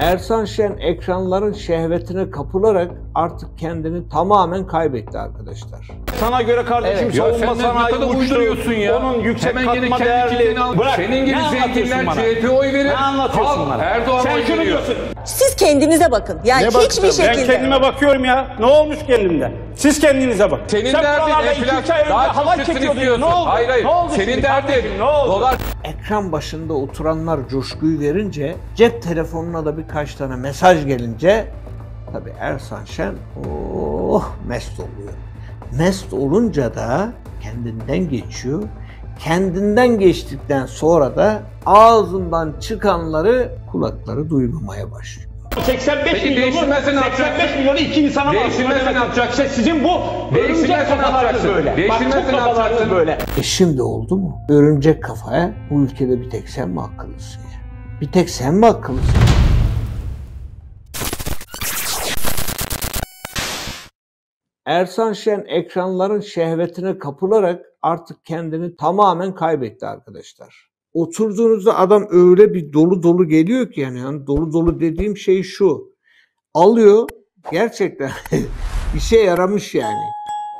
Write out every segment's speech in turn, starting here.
Ersan Şen ekranların şehvetine kapılarak artık kendini tamamen kaybetti arkadaşlar. Sana göre kardeşim Evet. Ya savunma ne sanayi uçtu. uyduruyorsun ya. Onun yüksek Hemen katma değerli. al. Bırak. Senin gibi zenginler bana? CHP oy verir. Ne anlatıyorsun Halk bana? Erdoğan'a Sen şunu diyorsun. Siz kendinize bakın. Yani Ne hiçbir bakacağım? Şekilde. Ben kendime bakıyorum ya. Ne olmuş kendimde? Siz kendinize bakın. Senin Sen derdin enflasyon. Daha çıksın çekiyordun ya. Ne oldu? Hayır hayır. Ne oldu Senin şimdi derdin kardeşim? Ne oldu? dolar Ekran başında oturanlar coşkuyu verince, cep telefonuna da birkaç tane mesaj gelince tabii Ersan Şen oh mest oluyor. Mest olunca da kendinden geçiyor. Kendinden geçtikten sonra da ağzından çıkanları kulakları duymamaya başlıyor. 85 Peki milyonu, değiştirmezse ne 85 yapacaksın? milyonu iki insana Değiştirmezse ne yapacaksın? Sizin bu örümcek Değiştirmezse ne kafalarınız yapacaksın? böyle. Bak Değiştirmezse ne kafalarınız yapacaksın? böyle. E şimdi oldu mu? Örümcek kafaya bu ülkede bir tek sen mi akıllısın ya? Bir tek sen mi akıllısın? Ersan Şen ekranların şehvetine kapılarak artık kendini tamamen kaybetti arkadaşlar. Oturduğunuzda adam öyle bir dolu dolu geliyor ki yani, yani dolu dolu dediğim şey şu. Alıyor gerçekten işe yaramış yani.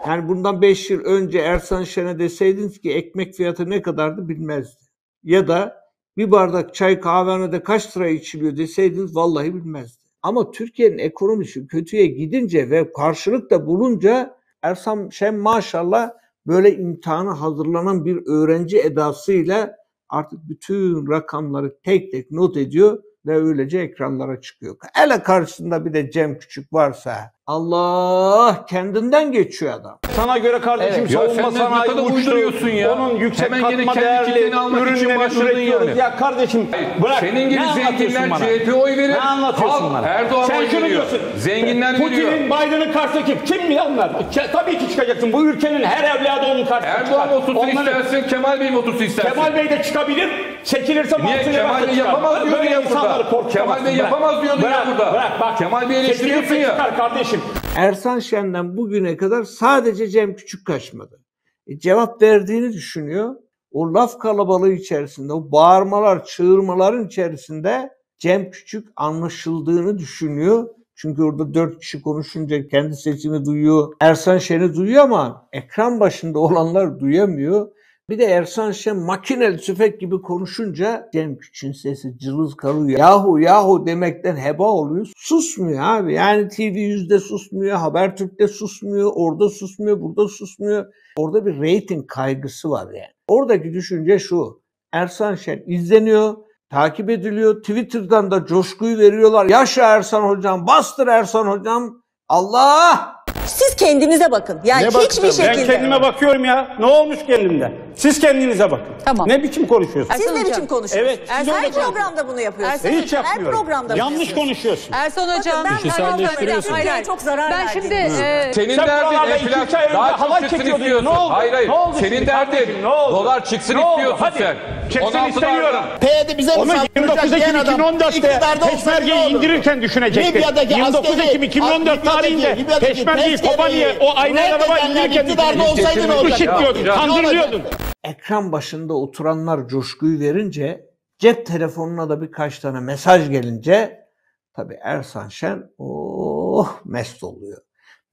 Yani bundan 5 yıl önce Ersan Şen'e deseydiniz ki ekmek fiyatı ne kadardı bilmezdi. Ya da bir bardak çay kahvehanede kaç lira içiliyor deseydiniz vallahi bilmezdi. Ama Türkiye'nin ekonomisi kötüye gidince ve karşılık da bulunca Ersan Şen maşallah böyle imtihana hazırlanan bir öğrenci edasıyla artık bütün rakamları tek tek not ediyor ve öylece ekranlara çıkıyor. Hele karşısında bir de Cem Küçük varsa Allah kendinden geçiyor adam. Sana göre kardeşim Evet. Savunma sanayi uçtu. uyduruyorsun ya. Onun yüksek Hemen katma kendi değerli kitleni almak için ürünleri başvurdun üretiyoruz. yani. Ya kardeşim bırak. Senin gibi Ne zenginler bana? CHP oy verir. Ne anlatıyorsun Halk bana? Erdoğan'a Sen oy şunu veriyor. diyorsun. Zenginler Putin'in veriyor. Biden'ın karşısında kim? Kim mi onlar? Tabii ki çıkacaksın. Bu ülkenin her evladı onun karşısına Erdoğan çıkar. otursun Onların- istersin, Kemal Bey mi otursun istersin? Kemal Bey de çıkabilir. Çekilirse Niye Kemal Bey yapamaz diyordu Böyle ya insanları burada. korkutamazsın. Kemal Bey Bırak. yapamaz diyordu ya Bırak, burada. Bırak bak. Kemal Bey'i eleştiriyorsun Çekilirse ya. çıkar kardeşim. Ersan Şen'den bugüne kadar sadece Cem Küçük kaçmadı. E, cevap verdiğini düşünüyor. O laf kalabalığı içerisinde, o bağırmalar, çığırmaların içerisinde Cem Küçük anlaşıldığını düşünüyor. Çünkü orada dört kişi konuşunca kendi sesini duyuyor. Ersan Şen'i duyuyor ama ekran başında olanlar duyamıyor. Bir de Ersan Şen makineli tüfek gibi konuşunca Cem Küçük'ün sesi cılız kalıyor. Yahu yahu demekten heba oluyor. Susmuyor abi. Yani TV yüzde susmuyor, Habertürk'te susmuyor, orada susmuyor, burada susmuyor. Orada bir reyting kaygısı var yani. Oradaki düşünce şu. Ersan Şen izleniyor, takip ediliyor. Twitter'dan da coşkuyu veriyorlar. Yaşa Ersan Hocam, bastır Ersan Hocam. Allah! Siz kendinize bakın. Yani Ne hiçbir bakacağım? Ben şekilde. Ben kendime bakıyorum ya. Ne olmuş kendimde? Siz kendinize bakın. Tamam. Ne biçim konuşuyorsun? Siz Ersan ne hocam. biçim konuşuyorsunuz? Evet, siz Her programda bunu yapıyorsunuz. Ersan Hiç Her yapmıyorum. programda bunu Yanlış yapıyorsunuz. konuşuyorsun. Ersan hocam. ben Kişiselleştiriyorsun. Hayır, hayır. çok zarar Ben verdiniz. şimdi e, Senin Sen derdin buralarda iki, üç ay enflasyon. önce Daha çok halay çıksın çekiyordun. istiyorsun. Ne oldu? Hayır hayır. Ne oldu Senin şimdi derdin kardeşim? Ne oldu? dolar çıksın Ne oldu? istiyorsun Hadi. sen. Çıksın 16 istemiyorum. PYD bize mi Onu 29 saldıracak Ekim diyen adam 2014'te iktidarda olsaydı Peşmergeyi indirirken düşünecektin. Libya'daki 29 askeri- Ekim 2014 Libya'daki- tarihinde Libya'daki Peşmergeyi tezkereyi Kobani'ye o aynalı araba reddedenler indirirken iktidarda olsaydı ne olacak? Kandırılıyordun. ekran başında oturanlar coşkuyu verince cep telefonuna da birkaç tane mesaj gelince tabii Ersan Şen oh mest oluyor.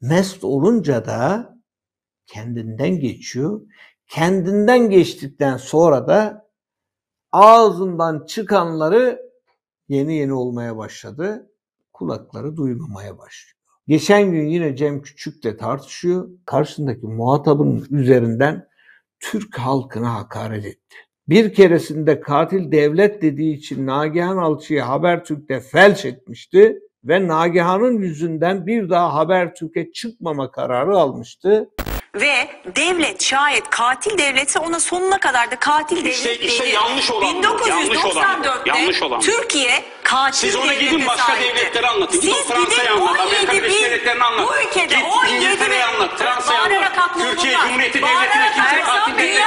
Mest olunca da kendinden geçiyor. Kendinden geçtikten sonra da ağzından çıkanları yeni yeni olmaya başladı. Kulakları duymamaya başlıyor. Geçen gün yine Cem Küçük'le tartışıyor. Karşısındaki muhatabının üzerinden Türk halkına hakaret etti. Bir keresinde katil devlet dediği için Nagihan Alçı'yı Habertürk'te felç etmişti ve Nagihan'ın yüzünden bir daha Habertürk'e çıkmama kararı almıştı. Ve devlet şayet katil devletse ona sonuna kadar da katil İşte- devlet işte denir. yanlış olan bu, yanlış olan bu, 1994'te yanlış olan. Türkiye katil Siz ona gidin başka sahipti. devletleri anlatın. Siz gidin anlat, Amerika 17 Birleşik Devletleri'ni anlat. Bu ülkede Git 17 İngiltere'yi bin- anlat, Bağırarak anlat. Türkiye. Cumhuriyeti Devleti'ne kimse katil devlet.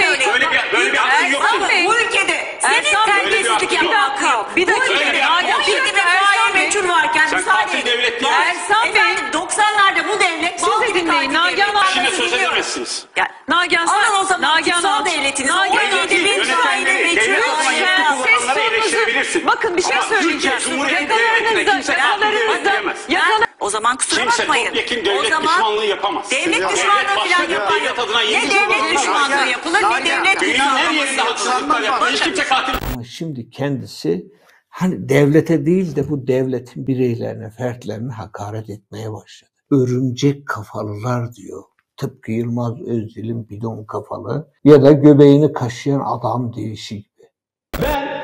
Bey, Böyle bir, böyle bir hakkın yok. Bu ülkede senin terbiyesizlik yapmak yok. bir dakika. Bu ülkede Nagihan 17 bin Ersan fail Bey. meçhul varken Sen müsaade katil edin. devlet değilsin. Ersan Bey. Efendim 90'larda bu devlet Siz bal de gibi dinleyin, katil Nagihan devlet. İşine Bakın söz biliyorum. Edemezsiniz. Ya, Nagihan Alın o zaman Nagihan kutsal Alçı. devletinizi. Nagihan 17 bin Yönetenleri, faile meçhul devlet ses kullananları tonunuzu- eleştirebilirsiniz. diyebilirsin. Bakın bir şey Ama Türkiye söyleyeceğim. Cumhuriyeti devletine kimse katil diyemez. yakala- O zaman kusura Kimse bakmayın. topyekin o devlet zaman düşmanlığı yapamaz. devlet düşmanlığı Devlet falan başka yapan devlet adına Ne devlet düşmanlığı yapılır ne devlet Dünyanın her yerinde düşmanlığı haksızlıklar yapılır. Hiç kimse katil Ama şimdi kendisi hani devlete değil de bu devletin bireylerine, fertlerine hakaret etmeye başladı. Örümcek kafalılar diyor. Tıpkı Yılmaz Özdil'in bidon kafalı ya da göbeğini kaşıyan adam deyişi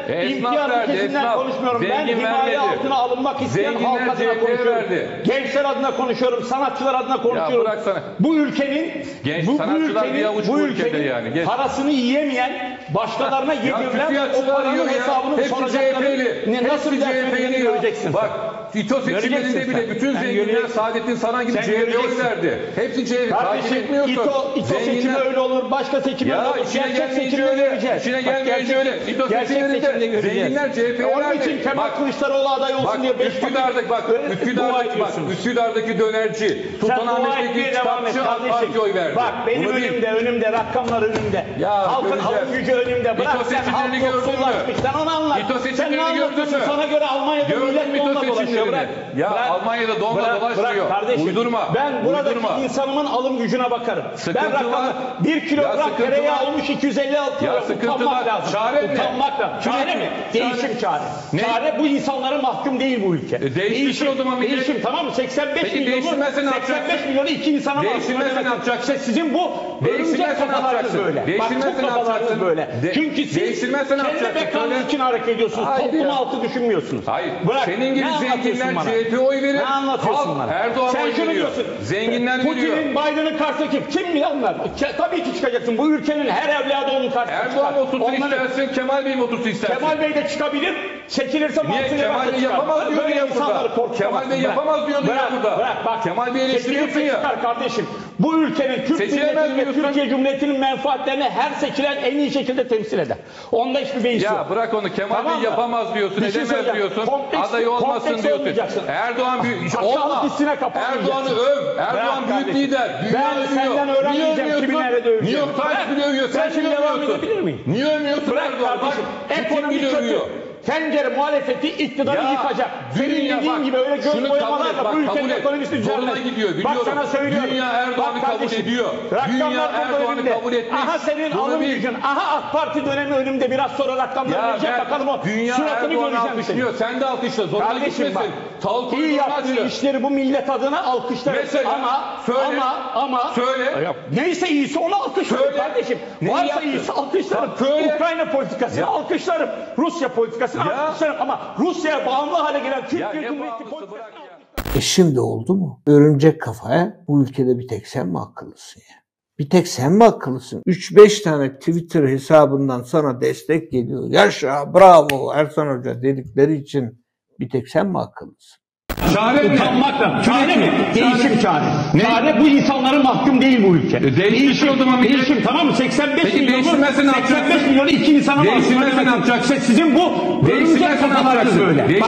ihtiyar verdi, ülkesinden esnaf. konuşmuyorum. ben Zengin himaye vermedi. altına alınmak isteyen Zenginler halk adına CHP'ye konuşuyorum. verdi. Gençler adına konuşuyorum. Sanatçılar adına konuşuyorum. bırak sana. Bu ülkenin Genç bu, bu sanatçılar ülkenin, bir avuç bu ülkenin yani. Geç. parasını yiyemeyen, başkalarına yedirilen o paranın hesabını Hepsi soracakları CHP'li. ne, nasıl ödeyeceklerini CHP'li göreceksin. Bak İTO seçimlerinde Göreceksin bile sen. bütün zenginler göreceksin. Saadettin Saran gibi Sen CHP'ye oy göreceksin. verdi. Hepsi CHP. Takip Kardeşim etmiyorsun. İTO, İTO seçimi öyle olur, başka seçimi öyle Ya olur. işine Gerçek gelmeyince seçimde öyle. İşine Bak, gelmeyince gerçek- öyle. İTO gerçek seçimlerinde seçimde göreceğiz. zenginler CHP'ye Onun verdi. için Kemal Bak- Kılıçdaroğlu aday olsun Bak diye beş Üsküdar'daki bak Üsküdar'daki bak. Üsküdar'daki dönerci Sultanahmet'teki devam et kitapçı AK kardeşim. Parti'ye oy verdi. Bak benim Bunu önümde, önümde, rakamlar önümde. Ya, Halkın göreceğiz. alım gücü önümde. Bırak İTO sen halk seçimlerini gördün mü? yoksullaşmış. Sen onu anlat. İTO Sen ne seçimlerini anlatıyorsun? gördün mü? Sana göre Almanya'da Gördün millet donla dolaşıyor. Bırak. Ya Bırak. Almanya'da donla Bırak, dolaşmıyor. Bırak kardeşim. Uydurma. Ben buradaki Uydurma. insanımın alım gücüne bakarım. Sıkıntı ben rakamı var. 1 Ya kilogram tereyağı olmuş 256 Ya lira. sıkıntı var. lazım. Çare ne? Utanmak lazım. Çare Çare mi? Değişim çare. Ne? Çare bu insanlara mahkum değil bu ülke. E, değiştirsin o zaman millet. Değişim tamam mı? 85 Peki milyonu değiştirmezse ne 85 yapacaksın? milyonu iki insana mahkum ne yapacaksın? İşte sizin bu örümcek kafalarınız böyle. Değiştirmezse Bak bu ne yapacaksın? böyle. De- Çünkü siz kendi bekanınız Söyle. için hareket ediyorsunuz. Hayır Toplum halkı düşünmüyorsunuz. Hayır. Bırak. Senin gibi zenginler? CHP oy verir. Ne anlatıyorsun bana? Erdoğan'a Sen şunu diyorsun. Zenginler Putin'in veriyor. Biden'ın karşısında kim? Kim milyonlar? Ke- Tabii ki çıkacaksın. Bu ülkenin her evladı onun karşısına Erdoğan otursun istersin, Kemal Bey mi otursun istersin? Kemal Bey de çıkabilir. Seçilirse Niye Mansur Kemal Yavaş da Bey çıkar. yapamaz diyordu Böyle ya insanları burada. Kemal Bey Bırak. yapamaz diyordu ya Bırak, burada. Bırak bak. Kemal Bey'i eleştiriyorsun Seçilirse ya. çıkar kardeşim. Bu ülkenin Türk Seçilemez milletinin ve diyorsun. Türkiye Cumhuriyeti'nin menfaatlerini her seçilen en iyi şekilde temsil eder. Onda hiçbir beis yok. Ya bırak onu Kemal Tamam Bey yapamaz diyorsun, Bir şey edemez söyleyeceğim. diyorsun. Kompleks- aday olmasın kompleks diyorsun. Erdoğan büyük Aşağılık olma. hissine kapılmayacaksın. Erdoğan'ı öv. Erdoğan Bırak büyük kardeşim. lider. Dünya Ben övüyor. senden Niye öğrenmeyeceğim övmüyorsun? kimi nerede öveceğim. New York Times Bırak. bile övüyor. Sen Ben şimdi niye devam edebilir miyim? Niye övmüyorsun Bırak Erdoğan? kardeşim. Bak, Ekonomi Putin bile kötü. övüyor. Tencere muhalefeti iktidarı Ya, yıkacak. Senin dünya dediğin bak, gibi öyle göz et, boyamalarla bak, bu ülkenin ekonomisi düzelmez. gidiyor, Bak sana söylüyorum. Dünya Erdoğan'ı Bak kabul kardeşim, ediyor. Dünya Erdoğan'ı kabul etmiş. Aha senin Bunu alım gücün. Aha AK Parti dönemi önümde. Biraz sonra rakamlar Ya verecek. Bakalım o dünya suratını göreceğim alkışlıyor. Sen de alkışla. Zoruna Kardeşim bak, gitmesin. Talk iyi yaptığı işleri bu millet adına alkışlarım. Mesela, ama, söyle, ama, ama, söyle. Neyse iyisi onu alkışlarım kardeşim. Varsa iyisi alkışlarım. Ukrayna politikasını Ya. alkışlarım. Rusya politikasını Ya. alkışlarım. Ama Rusya'ya bağımlı hale gelen Türkiye Cumhuriyeti ya. E şimdi oldu mu? Örümcek kafaya bu ülkede bir tek sen mi akıllısın ya? Bir tek sen mi akıllısın? 3-5 tane Twitter hesabından sana destek geliyor. Yaşa, bravo Ersan Hoca dedikleri için bir tek sen mi akıllısın? Çare ne? Utanmak lazım. Çare mi? Değişim çare. Ne? Çare bu insanların mahkum değil bu ülke. E, değiştirsin o zaman. Değişim tamam mı? 85 Peki milyonu, değiştirmezse ne 85 yapacaksın? milyonu iki insana mahkum Değiştirmezse ne yapacaksın? Sizin bu ne kafalarınız böyle. Ne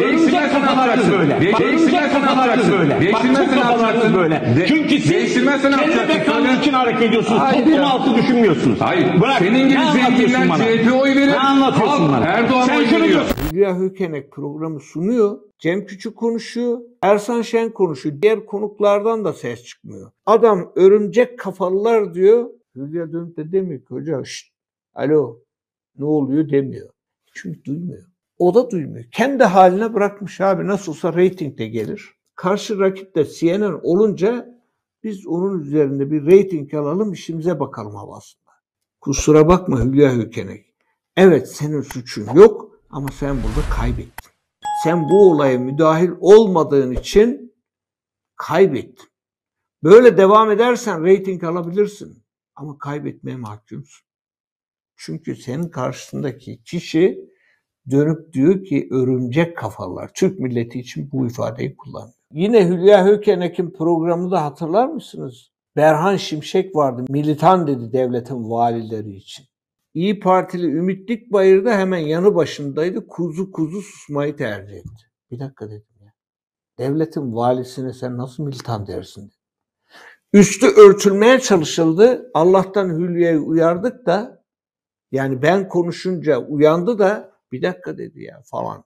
kafalarınız böyle. Ne kafalarınız böyle. Bu ne yapacaksın? böyle. Çünkü siz kendi Söyle. için hareket ediyorsunuz. Toplum halkı düşünmüyorsunuz. Hayır. Bırak. Senin gibi zenginler? CHP oy verir. Ne anlatıyorsun bana? Erdoğan'a oy veriyor. Hülya Hökenek programı sunuyor. Cem Küçük konuşuyor. Ersan Şen konuşuyor. Diğer konuklardan da ses çıkmıyor. Adam örümcek kafalılar diyor. Hülya dönüp de demiyor ki hoca şşt, alo ne oluyor demiyor. Çünkü duymuyor. O da duymuyor. Kendi haline bırakmış abi. Nasıl olsa reyting de gelir. Karşı rakip de CNN olunca biz onun üzerinde bir reyting alalım işimize bakalım havasında. Kusura bakma Hülya Hökenek. Evet senin suçun yok ama sen burada kaybettin. Sen bu olaya müdahil olmadığın için kaybettin. Böyle devam edersen reyting alabilirsin ama kaybetmeye mahkumsun. Çünkü senin karşısındaki kişi dönüp diyor ki örümcek kafalar. Türk milleti için bu ifadeyi kullanıyor. Yine Hülya Hökenek'in programında hatırlar mısınız? Berhan Şimşek vardı. Militan dedi devletin valileri için. İyi Partili Ümit Dikbayır da hemen yanı başındaydı. Kuzu kuzu susmayı tercih etti. Bir dakika dedim ya. Devletin valisine sen nasıl militan dersin? Üstü örtülmeye çalışıldı. Allah'tan Hülya'yı uyardık da yani ben konuşunca uyandı da bir dakika dedi ya falan.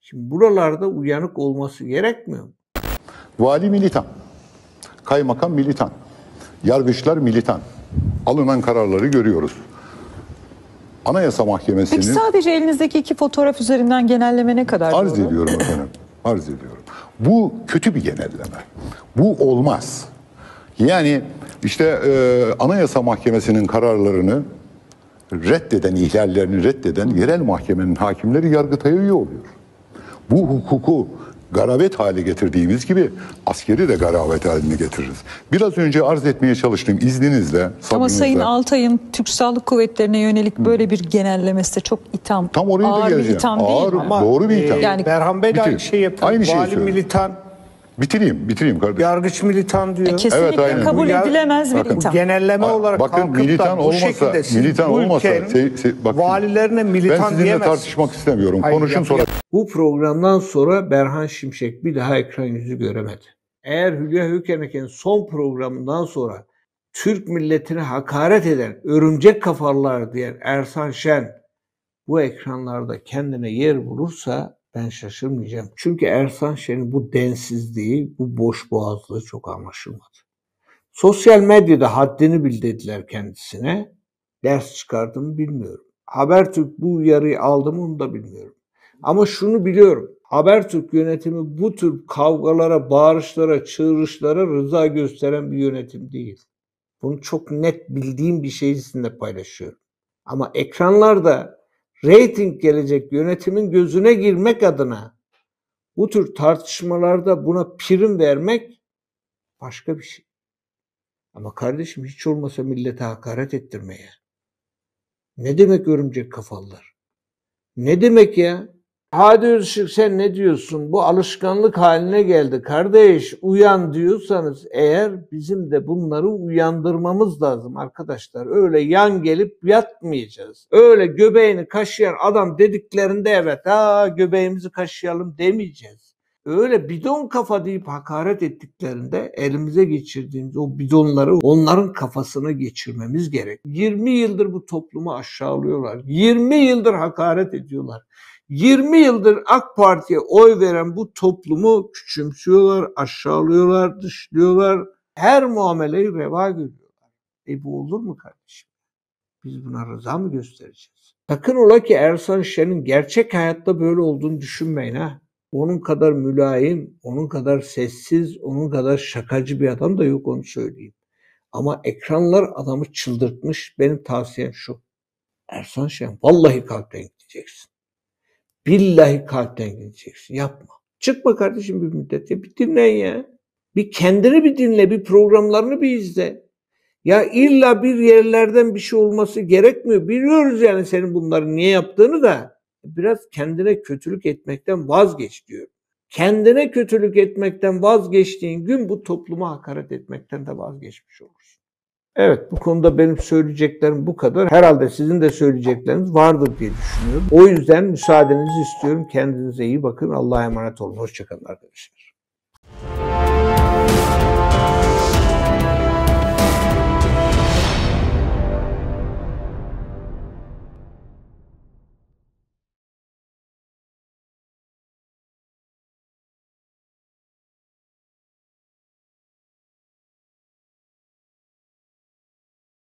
Şimdi buralarda uyanık olması gerekmiyor mu? Vali militan, kaymakam militan, yargıçlar militan. Alınan kararları görüyoruz. Anayasa Mahkemesi'nin Peki sadece elinizdeki iki fotoğraf üzerinden genelleme ne kadar arz doğru? ediyorum efendim. Arz ediyorum. Bu kötü bir genelleme. Bu olmaz. Yani işte e, Anayasa Mahkemesi'nin kararlarını reddeden, ihlallerini reddeden yerel mahkemenin hakimleri Yargıtay'a üye oluyor. Bu hukuku garavet hale getirdiğimiz gibi askeri de garavet haline getiririz. Biraz önce arz etmeye çalıştığım izninizle, Ama Sayın Altay'ın Türk Silahlı Kuvvetleri'ne yönelik böyle bir genellemesi de çok itham. Tam oraya da ağır bir geleceğim. itham Ağır, değil mi? doğru bir itham. Yani- Berhan Bey de aynı şey yapıyor. Aynı şeyi Vali söylüyor. militan, Bitireyim, bitireyim kardeşim. yargıç militan diyor. E, kesinlikle Evet, aynen. kabul Bu edilemez bir Bakın. Genelleme Aa, olarak bakın kalkıp militan da bu olmasa- şekilde siz militan bu olmasa- se- se- bakın, valilerine Ben militan sizinle diyemezsiniz. tartışmak istemiyorum. Hayır, Konuşun yap- sonra. Bu programdan sonra Berhan Şimşek bir daha ekran yüzü göremedi. Eğer Hülya Hökenek'in son programından sonra Türk milletine hakaret eden, örümcek kafalılar diyen Ersan Şen bu ekranlarda kendine yer bulursa ben şaşırmayacağım. Çünkü Ersan Şen'in bu densizliği, bu boş boğazlığı çok anlaşılmadı. Sosyal medyada haddini bil dediler kendisine. Ders çıkardım bilmiyorum. Habertürk bu uyarıyı aldı mı onu da bilmiyorum. Ama şunu biliyorum. Habertürk yönetimi bu tür kavgalara, bağırışlara, çığırışlara rıza gösteren bir yönetim değil. Bunu çok net bildiğim bir şeyi sizinle paylaşıyorum. Ama ekranlarda reyting gelecek yönetimin gözüne girmek adına bu tür tartışmalarda buna prim vermek başka bir şey. Ama kardeşim hiç olmasa millete hakaret ettirmeye. Ne demek örümcek kafalılar? Ne demek ya? Hadi Özışık sen ne diyorsun? Bu alışkanlık haline geldi. Kardeş uyan diyorsanız eğer bizim de bunları uyandırmamız lazım arkadaşlar. Öyle yan gelip yatmayacağız. Öyle göbeğini kaşıyan adam dediklerinde evet ha göbeğimizi kaşıyalım demeyeceğiz. Öyle bidon kafa deyip hakaret ettiklerinde elimize geçirdiğimiz o bidonları onların kafasına geçirmemiz gerek. 20 yıldır bu toplumu aşağılıyorlar. 20 yıldır hakaret ediyorlar. 20 yıldır AK Parti'ye oy veren bu toplumu küçümsüyorlar, aşağılıyorlar, dışlıyorlar. Her muameleyi reva görüyorlar. E bu olur mu kardeşim? Biz buna rıza mı göstereceğiz? Sakın ola ki Ersan Şen'in gerçek hayatta böyle olduğunu düşünmeyin ha. Onun kadar mülayim, onun kadar sessiz, onun kadar şakacı bir adam da yok onu söyleyeyim. Ama ekranlar adamı çıldırtmış. Benim tavsiyem şu. Ersan Şen vallahi kalpten gideceksin. Billahi kalpten gideceksin. Yapma. Çıkma kardeşim bir müddet ya. Bir dinlen ya. Bir kendini bir dinle. Bir programlarını bir izle. Ya illa bir yerlerden bir şey olması gerekmiyor. Biliyoruz yani senin bunları niye yaptığını da. Biraz kendine kötülük etmekten vazgeç diyor. Kendine kötülük etmekten vazgeçtiğin gün bu topluma hakaret etmekten de vazgeçmiş olursun. Evet bu konuda benim söyleyeceklerim bu kadar. Herhalde sizin de söyleyecekleriniz vardır diye düşünüyorum. O yüzden müsaadenizi istiyorum. Kendinize iyi bakın. Allah'a emanet olun. Hoşçakalın arkadaşlar.